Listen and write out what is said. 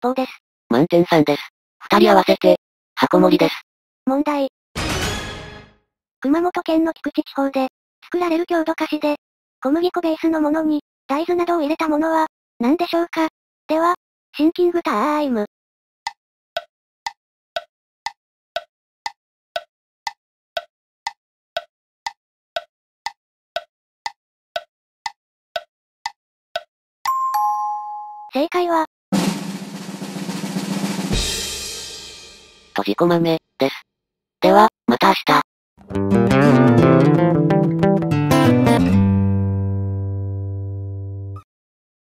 棒です。満点3です。二人合わせて、箱盛りです。問題。熊本県の菊池地方で、作られる郷土菓子で、小麦粉ベースのものに、大豆などを入れたものは、何でしょうか？では、シンキングタイム。正解は、とじこ豆。